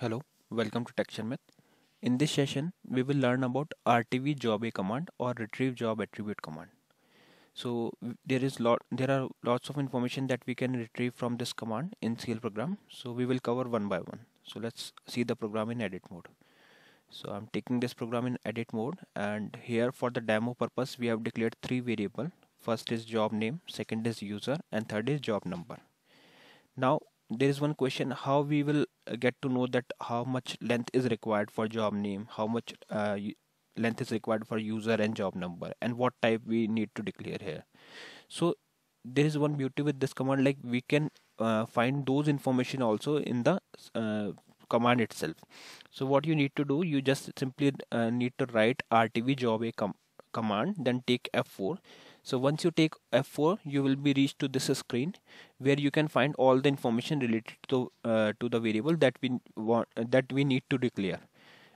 Hello, welcome to Tech Sharmit. In this session, we will learn about RTV job a command or retrieve job attribute command. So there is lot there are lots of information that we can retrieve from this command in CL program. So we will cover one by one. So let's see the program in edit mode. So I'm taking this program in edit mode and here for the demo purpose we have declared three variable. First is job name, second is user and third is job number. Now there is one question how we will uh, get to know that how much length is required for job name? How much uh, length is required for user and job number? And what type we need to declare here? So there is one beauty with this command like we can uh, find those information also in the uh, command itself. So what you need to do you just simply uh, need to write rtv job a com command then take f4 so once you take F4 you will be reached to this screen where you can find all the information related to uh, to the variable that we want that we need to declare.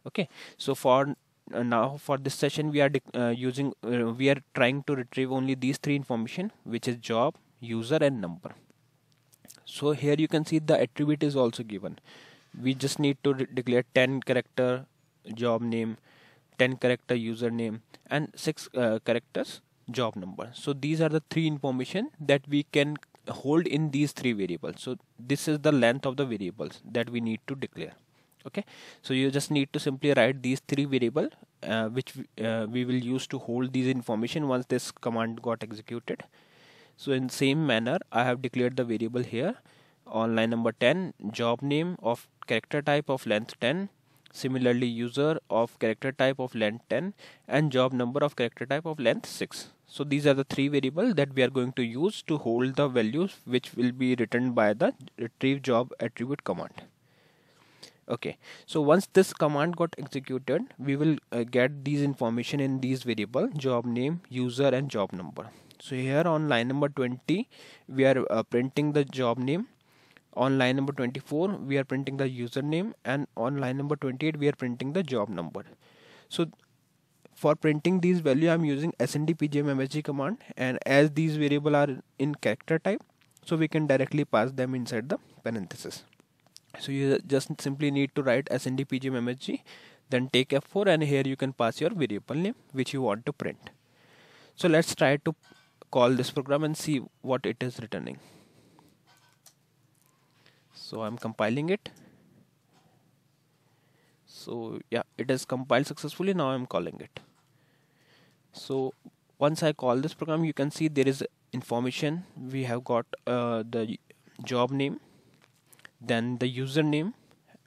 Okay. So for uh, now for this session we are uh, using uh, we are trying to retrieve only these three information which is job user and number. So here you can see the attribute is also given. We just need to declare 10 character job name 10 character username and 6 uh, characters job number. So these are the three information that we can hold in these three variables. So this is the length of the variables that we need to declare. Okay? So you just need to simply write these three variable uh, which uh, we will use to hold these information once this command got executed. So in same manner I have declared the variable here on line number 10 job name of character type of length 10 similarly user of character type of length 10 and job number of character type of length 6 so these are the three variables that we are going to use to hold the values which will be written by the retrieve job attribute command. Okay. So once this command got executed we will uh, get these information in these variable job name user and job number. So here on line number 20 we are uh, printing the job name on line number 24 we are printing the username and on line number 28 we are printing the job number. So for printing these value I'm using snd pgm command and as these variable are in character type so we can directly pass them inside the parenthesis. So you just simply need to write snd pgm then take f4 and here you can pass your variable name which you want to print. So let's try to call this program and see what it is returning so I'm compiling it. So yeah it is compiled successfully. Now I'm calling it. So once I call this program you can see there is information. We have got uh, the job name then the username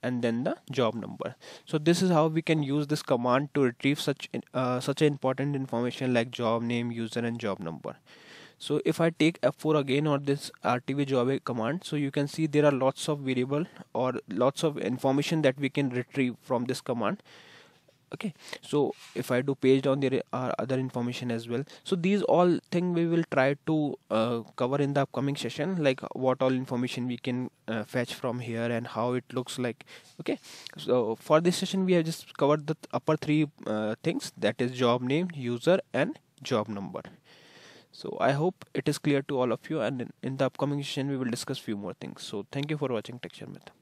and then the job number. So this is how we can use this command to retrieve such uh, such important information like job name user and job number so if I take F4 again or this RTV job command so you can see there are lots of variable or lots of information that we can retrieve from this command. Okay. So if I do page down there are other information as well. So these all thing we will try to uh, cover in the upcoming session like what all information we can uh, fetch from here and how it looks like. Okay. So for this session we have just covered the upper three uh, things. That is job name user and job number so i hope it is clear to all of you and in, in the upcoming session we will discuss few more things. So thank you for watching Tech Sharmit